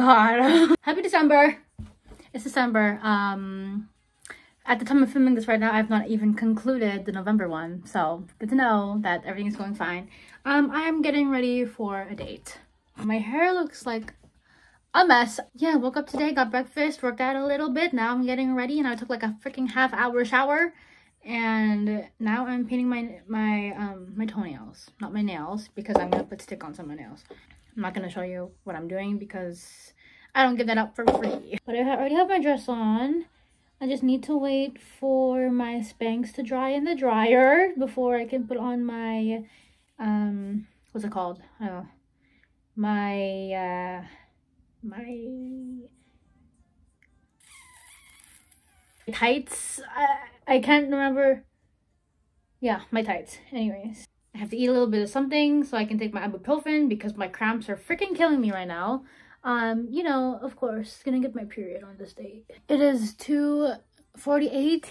god. Happy December. It's December. Um, at the time of filming this right now, I've not even concluded the November one. So good to know that everything is going fine. Um, I'm getting ready for a date. My hair looks like a mess. Yeah, woke up today, got breakfast, worked out a little bit. Now I'm getting ready and I took like a freaking half hour shower. And now I'm painting my my um my toenails, not my nails, because I'm gonna put stick on some of my nails. I'm not gonna show you what I'm doing because I don't give that up for free. But I already have my dress on. I just need to wait for my Spanx to dry in the dryer before I can put on my, um, what's it called? Oh, my, uh, my tights. I, I can't remember. Yeah, my tights. Anyways, I have to eat a little bit of something so I can take my ibuprofen because my cramps are freaking killing me right now. Um you know of course gonna get my period on this date. It is 2:48.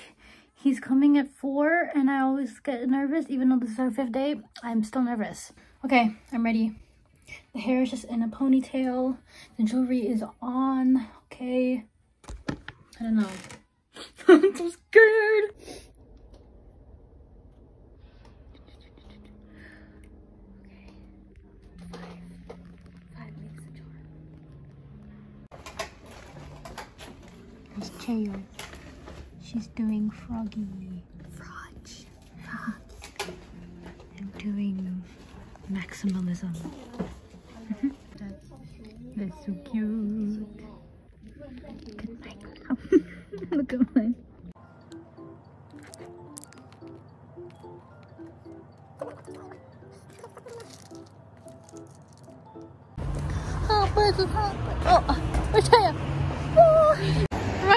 he's coming at 4 and i always get nervous even though this is our fifth date i'm still nervous. Okay i'm ready. The hair is just in a ponytail. The jewelry is on. Okay. I don't know. I'm so scared Chayo. She's doing froggy. Frog. Frog. I'm doing maximalism. That's so cute. Good night. Look at mine. Oh, birds with oh, oh, where's Chayo? Oh.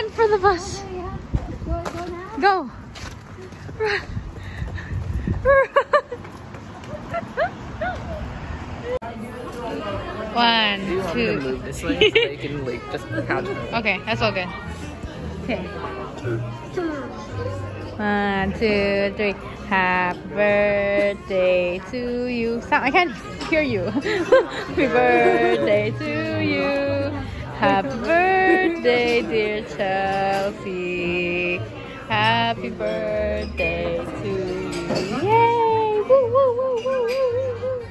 Run for the bus. Go. Run. One, two. move this way so they can like just count Okay, that's all good. Okay. One, two, three. Happy birthday to you. Sound, I can't hear you. Happy birthday to you. Happy birthday, dear Chelsea. Happy birthday to you. Yay! Woo, woo, woo, woo, woo, woo.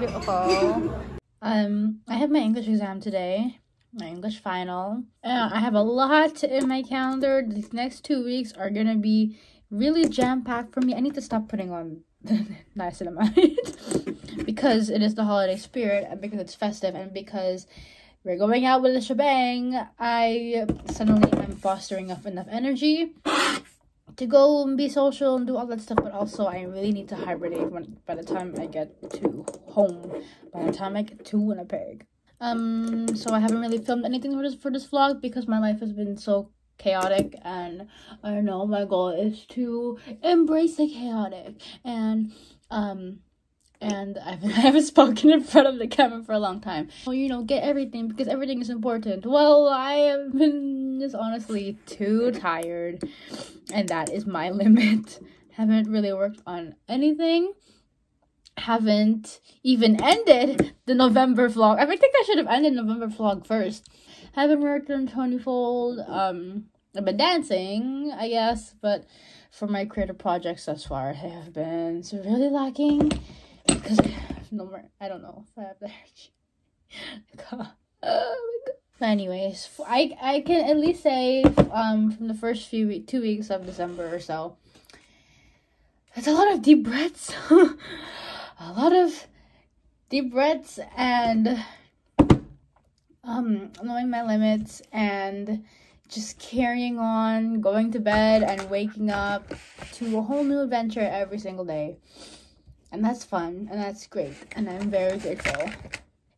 Beautiful. um, I have my English exam today, my English final. Uh, I have a lot in my calendar. These next two weeks are gonna be really jam packed for me. I need to stop putting on niacinamide because it is the holiday spirit and because it's festive and because we're going out with a shebang. I suddenly am fostering up enough energy to go and be social and do all that stuff, but also I really need to hibernate when by the time I get to home, by the time I get to Winnipeg. Um, so I haven't really filmed anything for this for this vlog because my life has been so chaotic and I don't know my goal is to embrace the chaotic and um and I've, I haven't spoken in front of the camera for a long time. Well, you know, get everything because everything is important. Well, I have been just honestly too tired, and that is my limit. haven't really worked on anything. Haven't even ended the November vlog. I think I should have ended November vlog first. Haven't worked on Tony Fold. Um, I've been dancing, I guess, but for my creative projects thus far, I have been severely lacking because I have no more. I don't know if I have the energy. God. Oh my God. But anyways, I I can at least say um from the first few week, two weeks of December or so, it's a lot of deep breaths, a lot of deep breaths and um knowing my limits and just carrying on, going to bed and waking up to a whole new adventure every single day. And that's fun and that's great. And I'm very grateful.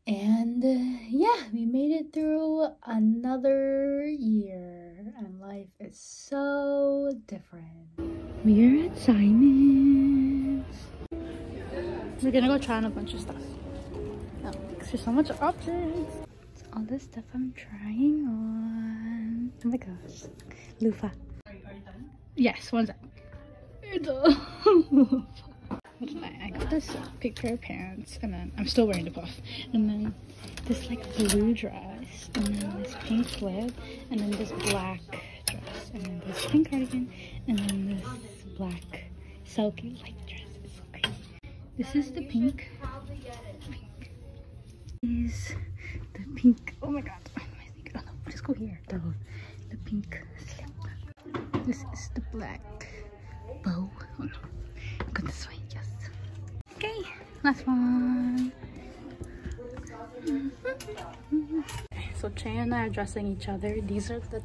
And uh, yeah, we made it through another year. And life is so different. We're at Simon's. We're gonna go try on a bunch of stuff. Oh, there's so much options. All the stuff I'm trying on. Oh my gosh. Loofah. Are you, are you done? Yes, one sec. I got this pair of pants, and then I'm still wearing the puff, and then this like blue dress, and then this pink slip, and then this black dress, and then this pink cardigan, and then this black silky light dress. It's so crazy. This is the pink. Pink. Is the pink. Oh my god. Where am I? Oh no, just go here. The, the pink slip. This is the black bow. Oh no. Go this way, yes. Okay, last one. Mm-hmm. So Che and I are dressing each other. These are the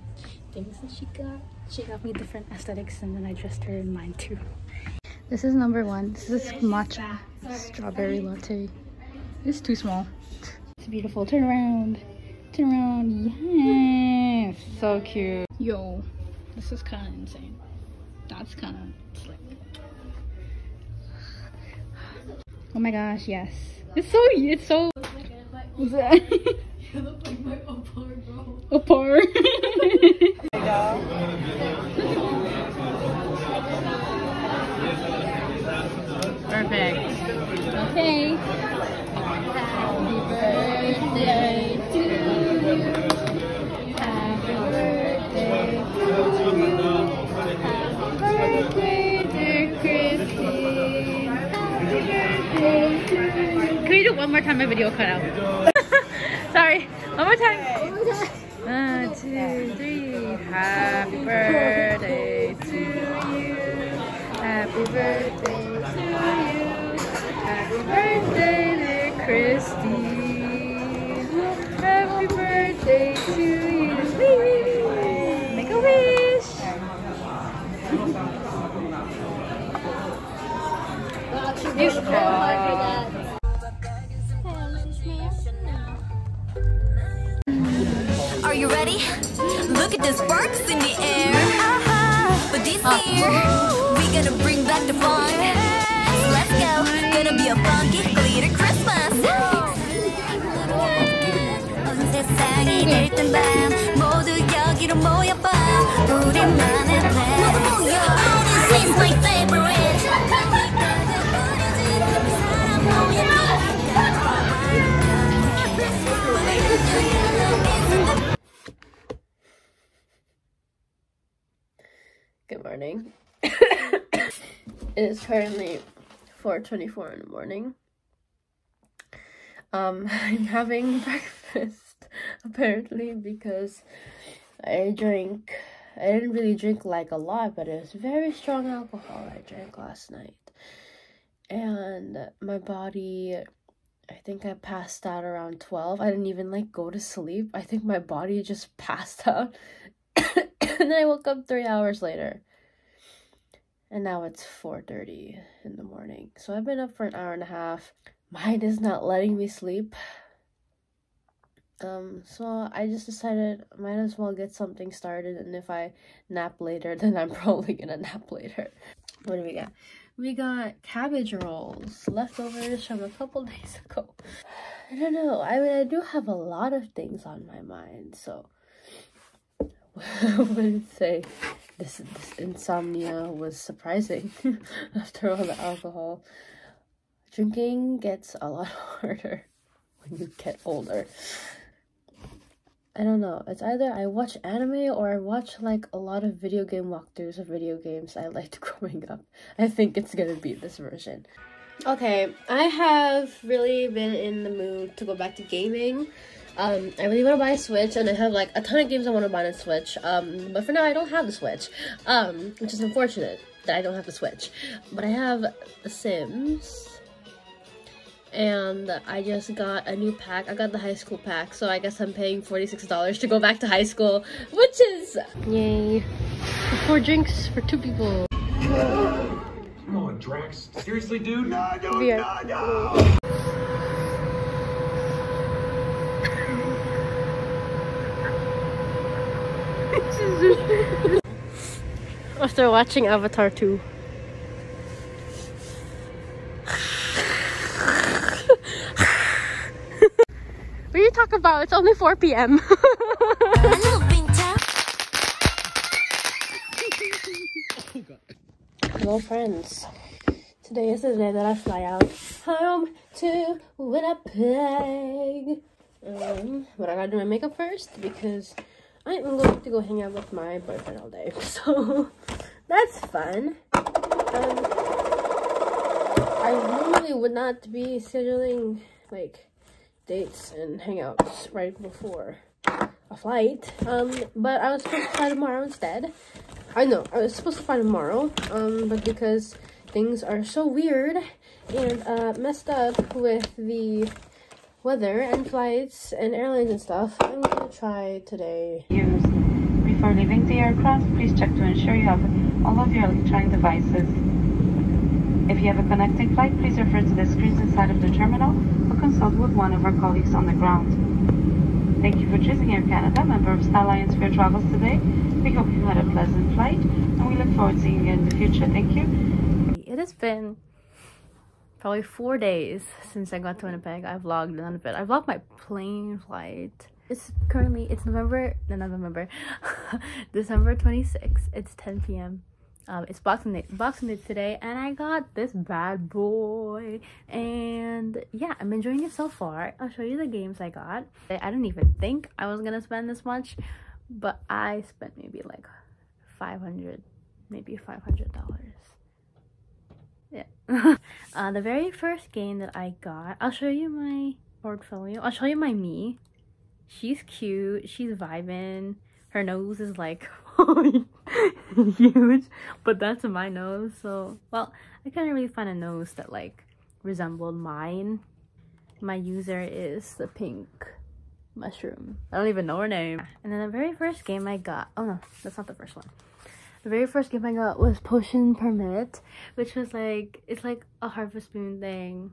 things that she got. She got me different aesthetics and then I dressed her in mine too. This is number one. This is matcha strawberry latte. It's too small. It's beautiful. Turn around. Turn around. Yes. So cute. Yo, this is kind of insane. That's kind of slick. Oh my gosh, yes. It's so, it's so. What's that? You look like my Opar, bro. Apart. Perfect. Okay. Birthday to you. Happy birthday to you. Happy birthday, dear Christine. Happy birthday to you. Can we do one more time? My video cut out. Sorry. One more time. One, two, three. Happy birthday to you. Happy birthday to you. Happy birthday, dear Christine. Currently 4:24 in the morning. Um, I'm having breakfast apparently because I drank. I didn't really drink like a lot, but it was very strong alcohol I drank last night, and my body. I think I passed out around 12. I didn't even like go to sleep. I think my body just passed out. and then I woke up 3 hours later. And now it's 4:30 in the morning. So I've been up for an hour and a half. Mine is not letting me sleep. Um so I just decided might as well get something started and if I nap later then I'm probably to nap later. What do we got? We got cabbage rolls, leftovers from a couple days ago. I don't know. I mean, I do have a lot of things on my mind, so I wouldn't say this, this insomnia was surprising after all the alcohol. Drinking gets a lot harder when you get older. I don't know. It's either I watch anime or I watch like a lot of video game walkthroughs of video games I liked growing up. I think it's gonna be this version. Okay, I have really been in the mood to go back to gaming. Um, I really want to buy a Switch, and I have like a ton of games I want to buy on a Switch. Um, but for now, I don't have the Switch, um, which is unfortunate that I don't have the Switch. But I have The Sims, and I just got a new pack. I got the high school pack, so I guess I'm paying $46 to go back to high school, which is yay. Four drinks for two people. Come on, Drax. Seriously, dude? No, no, no, no. After watching Avatar 2. what are you talking about? It's only 4 p.m. Hello, friends. Today is the day that I fly out home to Winnipeg. Um, but I gotta do my makeup first because I am going to go hang out with my boyfriend all day. So that's fun. Um, I normally would not be scheduling like dates and hangouts right before a flight. Um, but I was supposed to fly tomorrow instead. I know I was supposed to fly tomorrow. Um, but because things are so weird and uh, messed up with the weather and flights and airlines and stuff, I'm try today. use. Before leaving the aircraft, please check to ensure you have all of your electronic devices. If you have a connecting flight, please refer to the screens inside of the terminal or consult with one of our colleagues on the ground. Thank you for choosing Air Canada, member of Star Alliance for your travels today. We hope you had a pleasant flight and we look forward to seeing you in the future. Thank you. It has been probably four days since I got to Winnipeg. I vlogged none of it. I vlogged my plane flight. It's currently it's November no not November December 26th. It's 10 p.m. Um, it's Boxing Day, Boxing Day today, and I got this bad boy. And yeah, I'm enjoying it so far. I'll show you the games I got. I didn't even think I was gonna spend this much, but I spent maybe like 500, maybe 500 dollars. Yeah. uh, the very first game that I got, I'll show you my portfolio. I'll show you my me. She's cute. She's vibing. Her nose is like huge, but that's my nose. So, well, I couldn't really find a nose that like resembled mine. My user is the pink mushroom. I don't even know her name. And then the very first game I got, oh no, that's not the first one. The very first game I got was Potion Permit, which was like, it's like a Harvest Moon thing,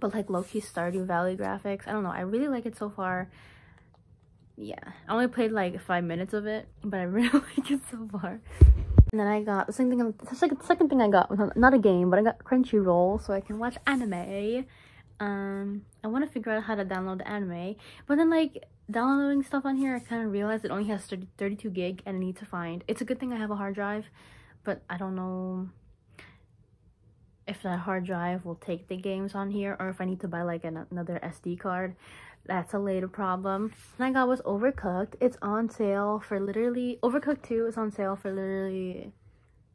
but like low-key Stardew Valley graphics. I don't know, I really like it so far. Yeah, I only played like five minutes of it, but I really like it so far. And then I got the same thing, the second, thing I got not a game, but I got Crunchyroll so I can watch anime. Um, I want to figure out how to download the anime, but then like downloading stuff on here, I kind of realized it only has 30, 32 gig and I need to find. It's a good thing I have a hard drive, but I don't know if that hard drive will take the games on here or if I need to buy like an, another SD card. That's a later problem. And I got was Overcooked. It's on sale for literally Overcooked 2 is on sale for literally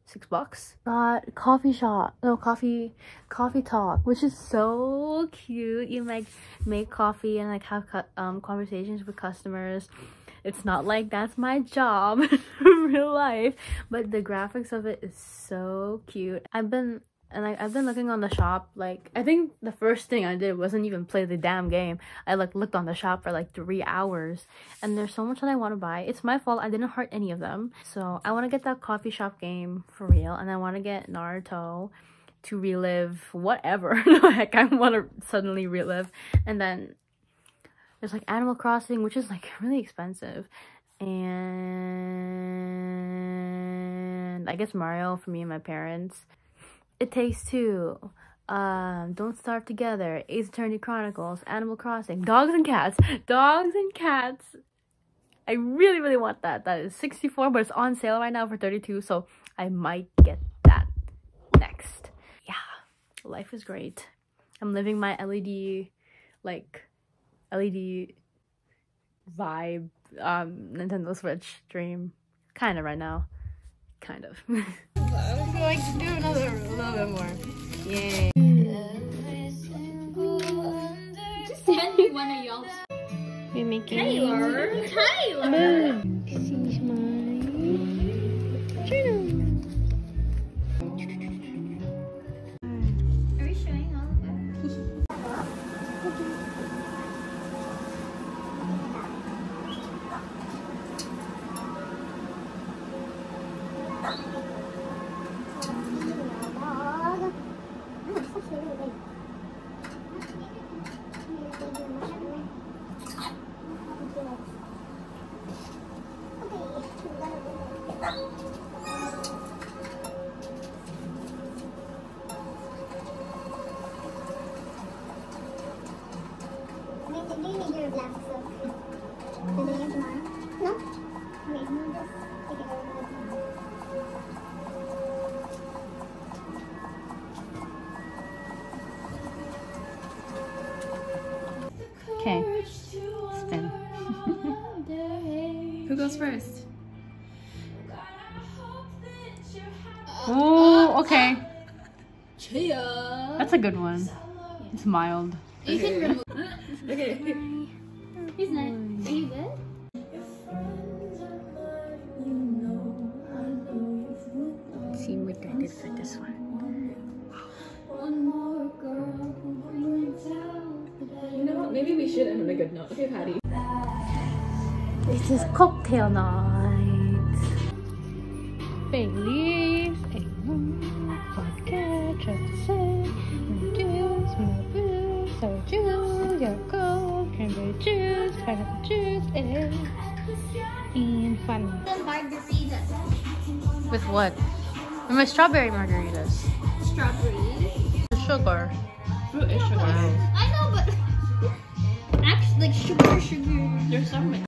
six bucks. Got coffee shop, no coffee, coffee talk, which is so cute. You like make coffee and like have um conversations with customers. It's not like that's my job in real life, but the graphics of it is so cute. I've been and I, I've been looking on the shop like I think the first thing I did wasn't even play the damn game. I like looked on the shop for like three hours and there's so much that I want to buy. It's my fault I didn't heart any of them. So I want to get that coffee shop game for real and I want to get Naruto to relive whatever heck I want to suddenly relive. And then there's like Animal Crossing which is like really expensive and I guess Mario for me and my parents. It Takes Two, um, Don't Starve Together, Ace Attorney Chronicles, Animal Crossing, Dogs and Cats, Dogs and Cats. I really, really want that. That is 64, but it's on sale right now for 32, so I might get that next. Yeah, life is great. I'm living my LED, like, LED vibe, um, Nintendo Switch dream. Kind of right now. Kind of. I'm going to do another, a little bit more. Yay. Just send me one of y'all. We're making Taylor. Taylor. Okay. Spin. Who goes first? Oh, okay. That's a good one. It's mild. Okay. He's not. Are you good? This is cocktail night. Baileys, a vodka, Chelsea, juice, more booze, sour juice, yellow coke, cranberry juice, pineapple juice, and, and fun. With what? And my strawberry margaritas. Strawberry. The sugar. Fruit is sugar. I know, but actually, like sugar, sugar. There's some.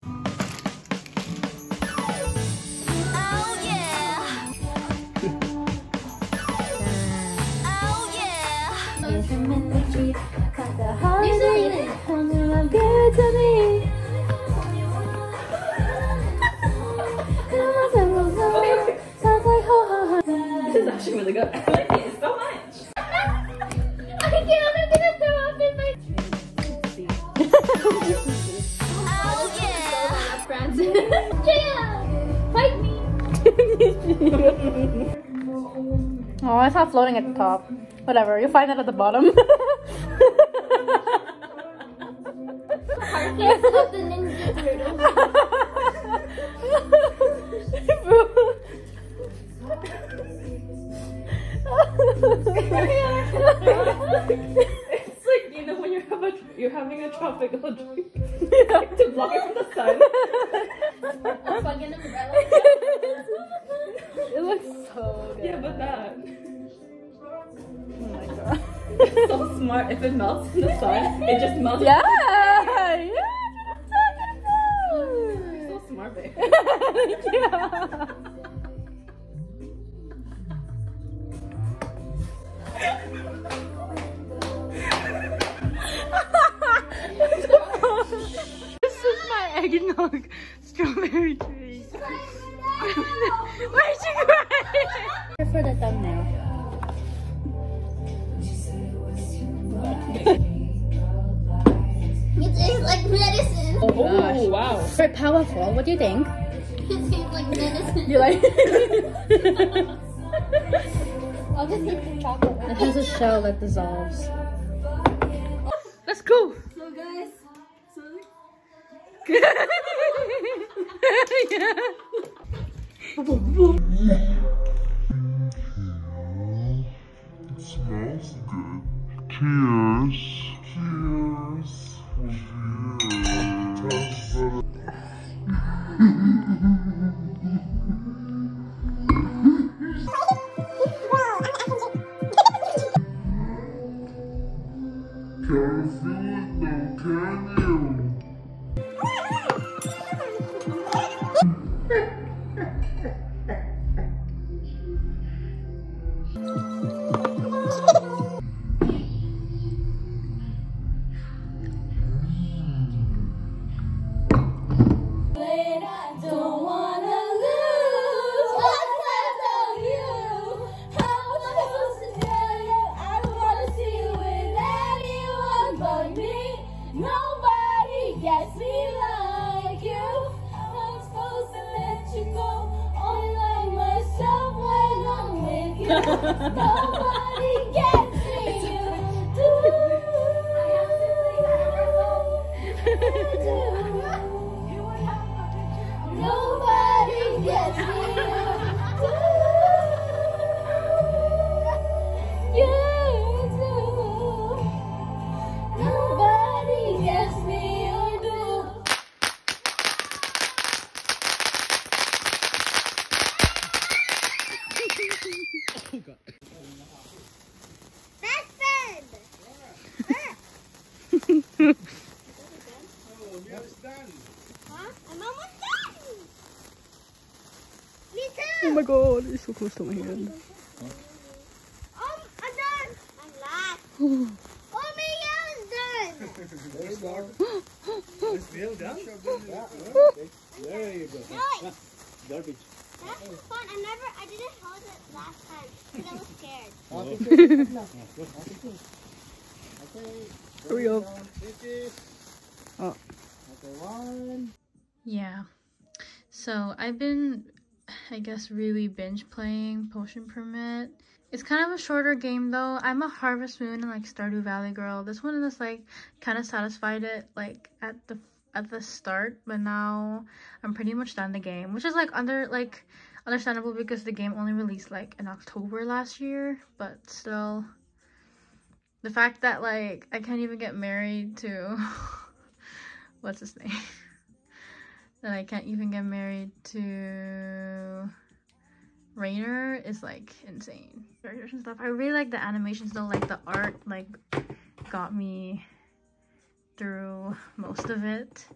Floating at the top. Whatever, you'll find it at the bottom. just melts. Yeah! Yeah! that's So smart, babe. what I'm talking about. this is my eggnog strawberry tree. Why'd you cry? For the thumbnail. Very powerful. What do you think? It tastes like medicine. You like? I'll just eat the chocolate. It has a shell that dissolves. Let's go. So guys, so smells good. Cheers. Cheers. Me too. Oh my god, it's so close to my hand. Um, I'm done. I'm last. oh, Miguel's done. There you go. Nice. Garbage. That was fun. I never, I didn't hold it last time because I was scared. Hurry up. Oh. Okay, one. Yeah. So I've been, Guess, really binge playing Potion Permit. It's kind of a shorter game though. I'm a Harvest Moon and like Stardew Valley girl. This one is like kind of satisfied it like at the at the start, but now I'm pretty much done the game, which is like under like understandable because the game only released like in October last year, but still the fact that like I can't even get married to what's his name? that I can't even get married to Rainer is like insane. Characters and stuff. I really like the animations though, like the art like got me through most of it.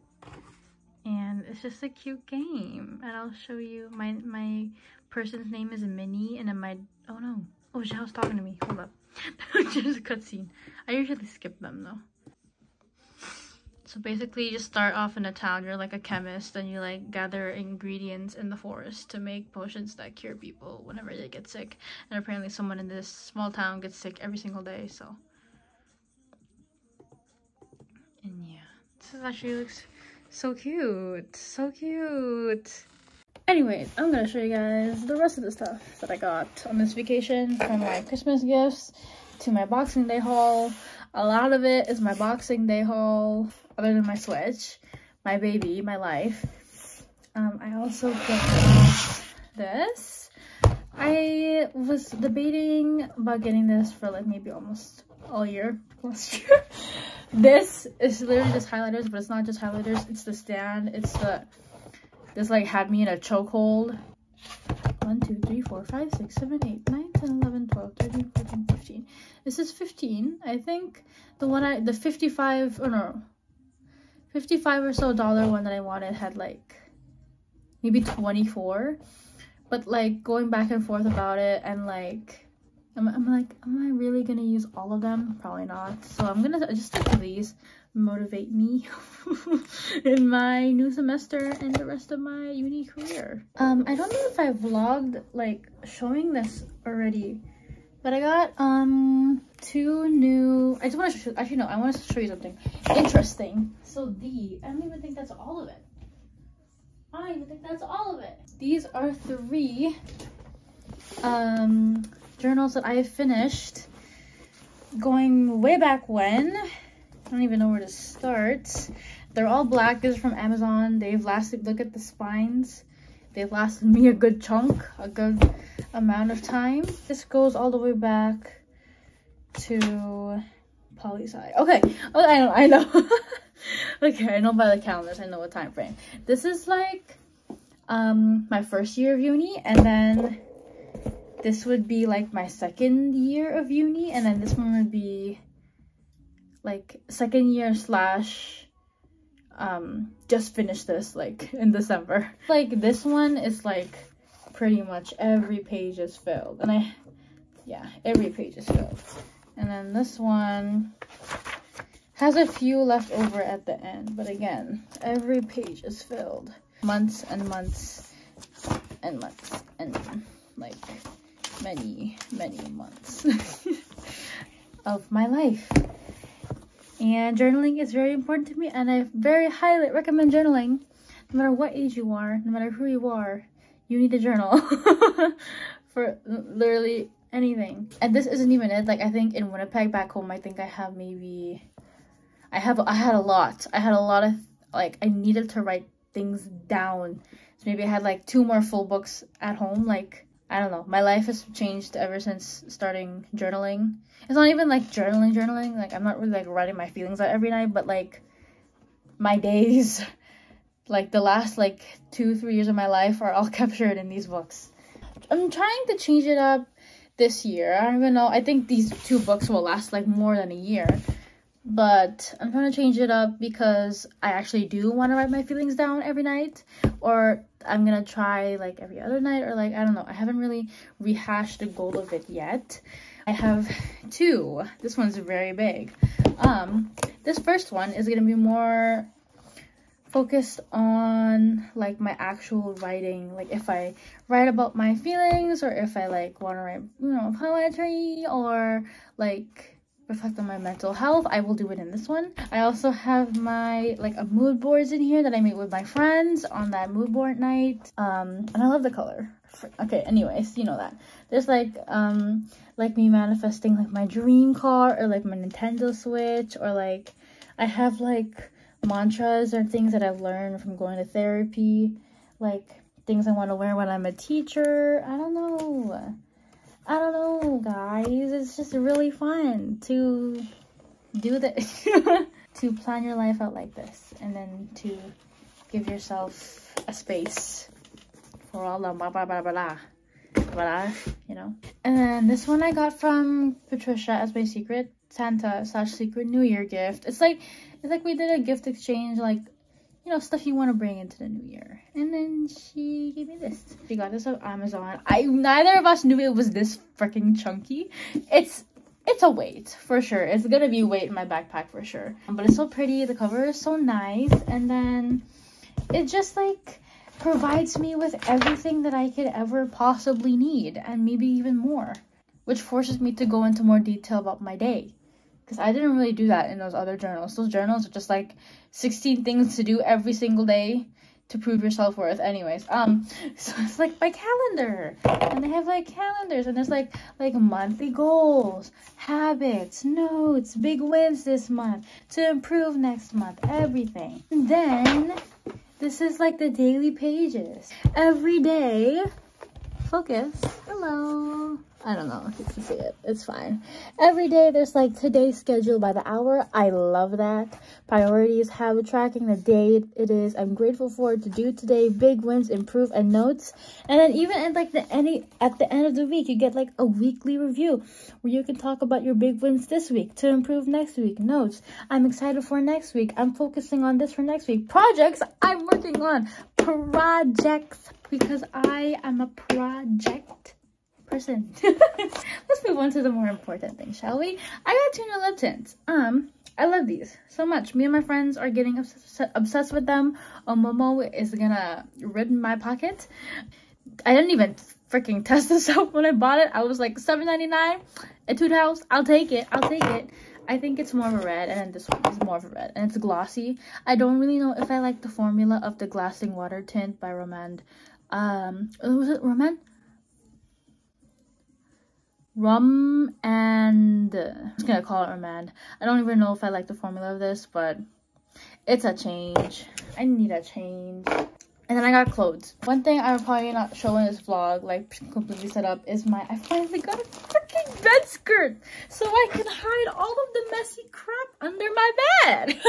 And it's just a cute game. And I'll show you my my person's name is Minnie and then my oh no. Oh Zhao's talking to me. Hold up. just a cutscene. I usually skip them though. So basically, you just start off in a town. You're like a chemist, and you like gather ingredients in the forest to make potions that cure people whenever they get sick. And apparently, someone in this small town gets sick every single day. So, and yeah, this is actually looks so cute, so cute. Anyways, I'm gonna show you guys the rest of the stuff that I got on this vacation from my Christmas gifts to my Boxing Day haul. A lot of it is my Boxing Day haul, other than my Switch, my baby, my life. Um, I also got this. I was debating about getting this for like maybe almost all year last year. this is literally just highlighters, but it's not just highlighters. It's the stand. It's the this like had me in a chokehold. 1, 2, 3, 4, 5, 6, 7, 8, 9, 10, 11, 12, 13, 14, 15. This is 15. I think the one I, the 55, or no, 55 or so dollar one that I wanted had like maybe 24. But like going back and forth about it and like, I'm, I'm like, am I really gonna use all of them? Probably not. So I'm gonna just stick to these motivate me in my new semester and the rest of my uni career. Um, I don't know if I vlogged like showing this already, but I got um two new. I just want to actually no, I want to show you something interesting. So the I don't even think that's all of it. I don't even think that's all of it. These are three um journals that I have finished going way back when I don't even know where to start. They're all black. These are from Amazon. They've lasted, look at the spines. They've lasted me a good chunk, a good amount of time. This goes all the way back to poli sci. Okay, oh, I know, I know. okay, I know by the calendars, I know what time frame. This is like um my first year of uni, and then this would be like my second year of uni, and then this one would be like second year slash um just finished this like in december. Like this one is like pretty much every page is filled. And i yeah every page is filled. And then this one has a few left over at the end. But again every page is filled. Months and months and months and like many many months of my life and journaling is very important to me and I very highly recommend journaling. No matter what age you are, no matter who you are, you need to journal for literally anything. And this isn't even it. Like I think in Winnipeg back home, I think I have maybe, I have, I had a lot. I had a lot of, like I needed to write things down. So maybe I had like two more full books at home. Like, I don't know. My life has changed ever since starting journaling. It's not even like journaling journaling. Like i'm not really like writing my feelings out every night but like my days like the last like two three years of my life are all captured in these books. I'm trying to change it up this year. I don't even know. I think these two books will last like more than a year. But i'm trying to change it up because i actually do want to write my feelings down every night or i'm gonna try like every other night or like i don't know i haven't really rehashed the goal of it yet I have two. This one's very big. Um, this first one is gonna be more focused on like my actual writing like if i write about my feelings or if i like want to write you know poetry or like reflect on my mental health i will do it in this one. I also have my like a mood boards in here that i made with my friends on that mood board night um and i love the color. Okay anyways you know that. There's like um like me manifesting like my dream car or like my nintendo switch or like i have like mantras or things that i've learned from going to therapy like things i want to learn when i'm a teacher. I don't know i don't know guys it's just really fun to do this to plan your life out like this and then to give yourself a space for all the blah blah blah blah blah you know. And then this one I got from Patricia as my secret Santa slash secret New Year gift. It's like it's like we did a gift exchange, like you know stuff you want to bring into the new year. And then she gave me this. She got this off Amazon. I neither of us knew it was this freaking chunky. It's it's a weight for sure. It's gonna be weight in my backpack for sure. But it's so pretty. The cover is so nice, and then it just like provides me with everything that I could ever possibly need and maybe even more, which forces me to go into more detail about my day. Because I didn't really do that in those other journals. Those journals are just like 16 things to do every single day to prove your self-worth anyways um so it's like my calendar and they have like calendars and there's like like monthly goals habits notes big wins this month to improve next month everything and then this is like the daily pages. Every day, focus. Hello. I don't know if you can see it. It's fine. Every day there's like today's schedule by the hour. I love that. Priorities, habit tracking, the date it is. I'm grateful for to do today. Big wins, improve, and notes. And then even at like the any at the end of the week, you get like a weekly review where you can talk about your big wins this week to improve next week. Notes. I'm excited for next week. I'm focusing on this for next week. Projects I'm working on. Projects because I am a project person. Let's move on to the more important thing, shall we? I got two new lip tints. Um, I love these so much. Me and my friends are getting obs obsessed with them. Omomo is gonna rip my pocket. I didn't even freaking test this out when I bought it. I was like $7.99 at Toot House. I'll take it. I'll take it. I think it's more of a red and then this one is more of a red and it's glossy. I don't really know if I like the formula of the Glasting Water Tint by Romand. Um, was it Romand? Rum and I'm just gonna call it romand. I don't even know if I like the formula of this, but it's a change. I need a change. And then I got clothes. One thing I'm probably not showing this vlog, like completely set up, is my, I finally got a freaking bed skirt. So I can hide all of the messy crap under my bed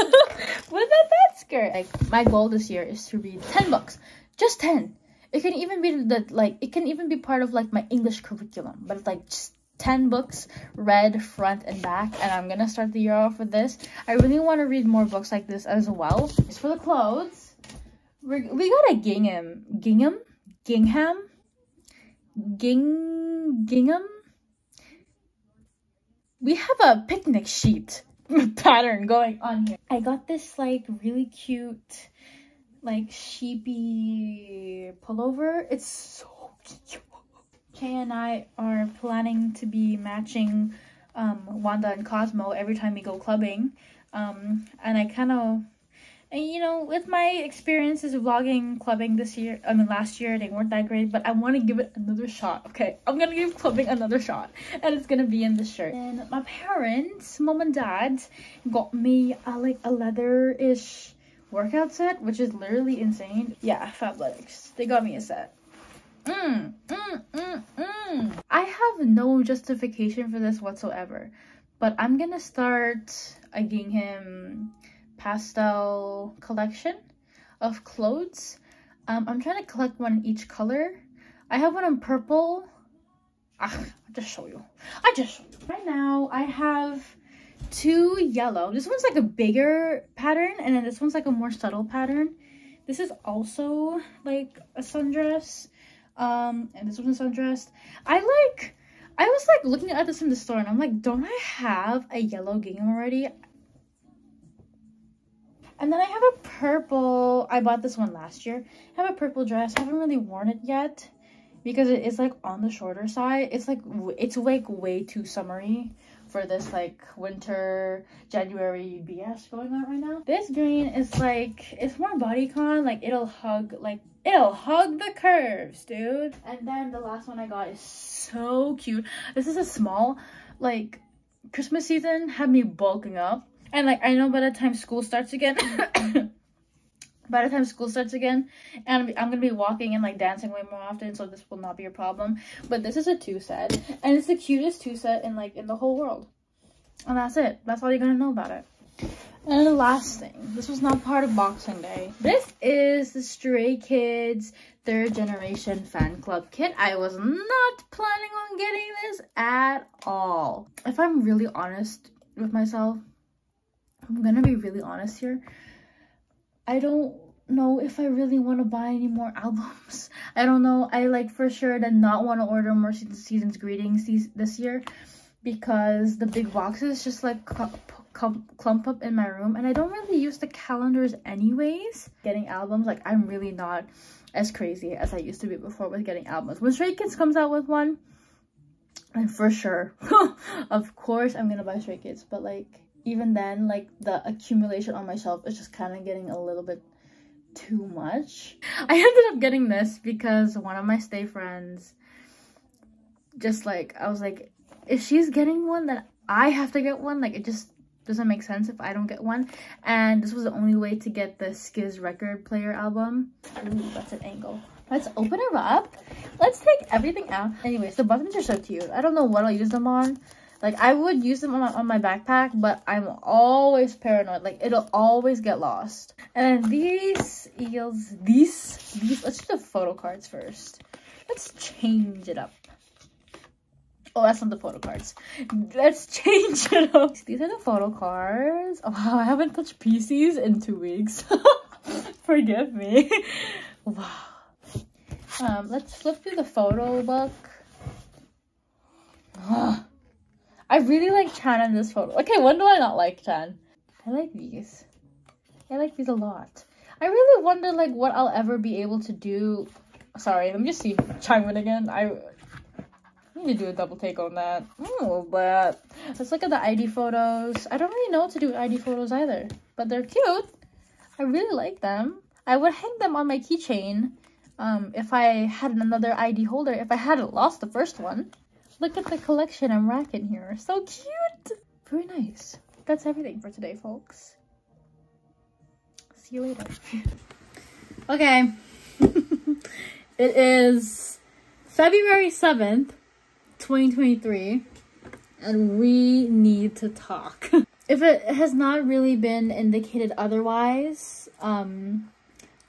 with a bed skirt. Like my goal this year is to read 10 books. Just 10 it can even be the like it can even be part of like my english curriculum but it's like just 10 books read front and back and i'm gonna start the year off with this. I really want to read more books like this as well. As for the clothes. We're, we got a gingham. Gingham? Gingham? Ging gingham? We have a picnic sheet pattern going on here. I got this like really cute like sheepy pullover. It's so cute. Kay and I are planning to be matching um, Wanda and Cosmo every time we go clubbing. Um, and I kind of, and you know, with my experiences vlogging clubbing this year, I mean last year, they weren't that great, but I want to give it another shot. Okay, I'm gonna give clubbing another shot, and it's gonna be in this shirt. And my parents, mom and dad, got me a, like a leather-ish workout set, which is literally insane. Yeah, Fabletics. They got me a set. Mm, mm, mm, mm. I have no justification for this whatsoever, but I'm gonna start a Gingham pastel collection of clothes. Um, I'm trying to collect one in each color. I have one in purple. Ah, I'll just show you. I just show you. Right now, I have two yellow. This one's like a bigger pattern, and then this one's like a more subtle pattern. This is also like a sundress, um, and this one's a sundress. I like, I was like looking at this in the store, and I'm like, don't I have a yellow gingham already? And then I have a purple. I bought this one last year. I have a purple dress. I haven't really worn it yet because it is like on the shorter side. It's like it's like way too summery for this like winter January BS going on right now. This green is like it's more bodycon. Like it'll hug like it'll hug the curves, dude. And then the last one I got is so cute. This is a small like Christmas season had me bulking up. And like I know by the time school starts again by the time school starts again and I'm gonna be walking and like dancing way more often so this will not be a problem. But this is a two set and it's the cutest two set in like in the whole world. And that's it. That's all you're gonna know about it. And the last thing this was not part of boxing day. This is the stray kids third generation fan club kit. I was not planning on getting this at all. If i'm really honest with myself i'm gonna be really honest here I don't know if I really want to buy any more albums. I don't know. I like for sure did not want to order more seasons, greetings this year because the big boxes just like clump up in my room and I don't really use the calendars anyways. Getting albums, like I'm really not as crazy as I used to be before with getting albums. When Stray Kids comes out with one, and for sure, of course I'm gonna buy Stray Kids, but like even then like the accumulation on my shelf is just kind of getting a little bit too much. I ended up getting this because one of my stay friends just like i was like if she's getting one then i have to get one. Like it just doesn't make sense if i don't get one. And this was the only way to get the skiz record player album. Ooh, that's an angle. Let's open her up. Let's take everything out. Anyways the buttons are so cute. I don't know what i'll use them on like I would use them on my, on my backpack, but I'm always paranoid. Like it'll always get lost. And these eels, these, these, let's do the photo cards first. Let's change it up. Oh, that's not the photo cards. Let's change it up. These are the photo cards. Oh, wow, I haven't touched PCs in two weeks. Forgive me. Wow. Um, let's flip through the photo book. I really like Chan in this photo. Okay, when do I not like Chan? I like these. I like these a lot. I really wonder like what I'll ever be able to do. Sorry, let me just see Changbin again. I need to do a double take on that. Oh, but let's look at the ID photos. I don't really know what to do with ID photos either, but they're cute. I really like them. I would hang them on my keychain um, if I had another ID holder, if I hadn't lost the first one. Look at the collection I'm racking here. So cute. Very nice. That's everything for today, folks. See you later. okay. it is February 7th, 2023, and we need to talk. if it has not really been indicated otherwise, um,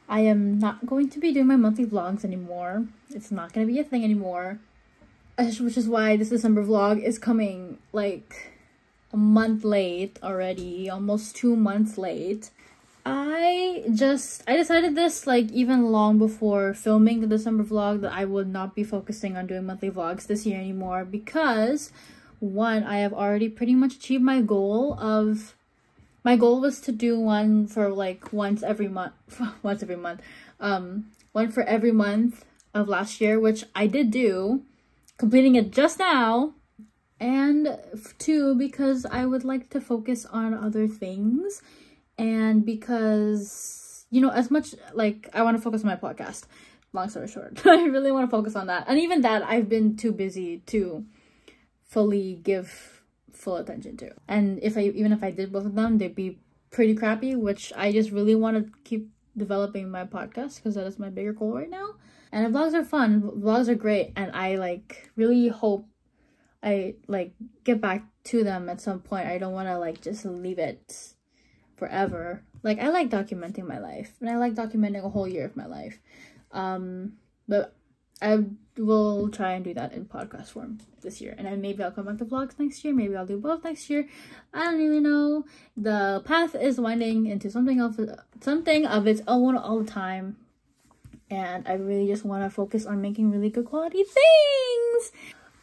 I am not going to be doing my monthly vlogs anymore. It's not going to be a thing anymore which is why this December vlog is coming like a month late already, almost two months late. I just, I decided this like even long before filming the December vlog that I would not be focusing on doing monthly vlogs this year anymore because one, I have already pretty much achieved my goal of, my goal was to do one for like once every month, once every month, um, one for every month of last year, which I did do completing it just now and two because i would like to focus on other things and because you know as much like i want to focus on my podcast. Long story short i really want to focus on that. And even that i've been too busy to fully give full attention to. And if i even if i did both of them they'd be pretty crappy which i just really want to keep developing my podcast because that is my bigger goal right now and vlogs are fun. Vlogs are great and i like really hope i like get back to them at some point. I don't want to like just leave it forever. Like i like documenting my life and i like documenting a whole year of my life. Um but i will try and do that in podcast form this year. And then maybe i'll come back to vlogs next year. Maybe i'll do both next year. I don't really know. The path is winding into something of something of its own all the time and I really just want to focus on making really good quality things.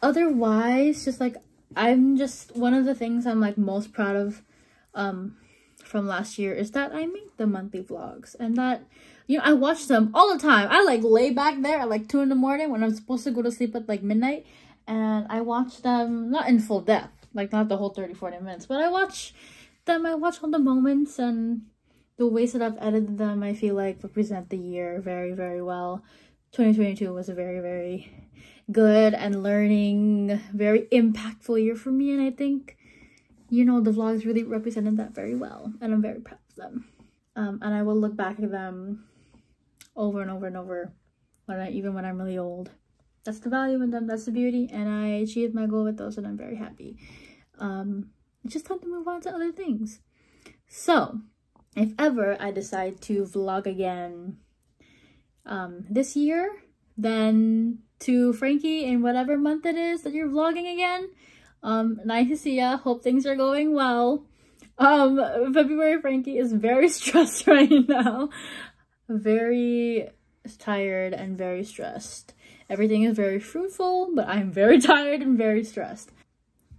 Otherwise, just like I'm just one of the things I'm like most proud of um from last year is that I make the monthly vlogs and that you know I watch them all the time. I like lay back there at like two in the morning when I'm supposed to go to sleep at like midnight and I watch them not in full depth, like not the whole 30 40 minutes, but I watch them, I watch all the moments and the ways that I've edited them, I feel like represent the year very, very well. 2022 was a very, very good and learning, very impactful year for me, and I think you know the vlogs really represented that very well, and I'm very proud of them. Um, and I will look back at them over and over and over, when I, even when I'm really old. That's the value in them. That's the beauty, and I achieved my goal with those, and I'm very happy. Um, it's just time to move on to other things. So, if ever I decide to vlog again um, this year, then to Frankie in whatever month it is that you're vlogging again. Um, nice to see ya. Hope things are going well. Um, February Frankie is very stressed right now. Very tired and very stressed. Everything is very fruitful, but I'm very tired and very stressed.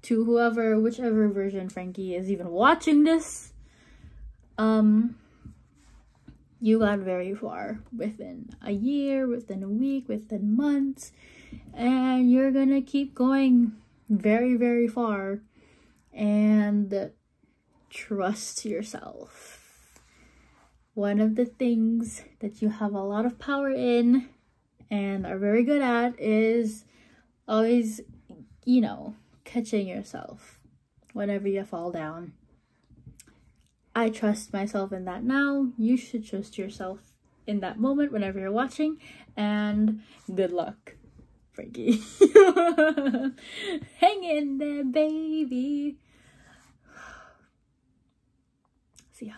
To whoever, whichever version Frankie is even watching this, um, you got very far within a year, within a week, within months, and you're gonna keep going very, very far and trust yourself. One of the things that you have a lot of power in and are very good at is always, you know, catching yourself whenever you fall down. I trust myself in that now. You should trust yourself in that moment whenever you're watching. And good luck, Frankie. Hang in there, baby. See ya.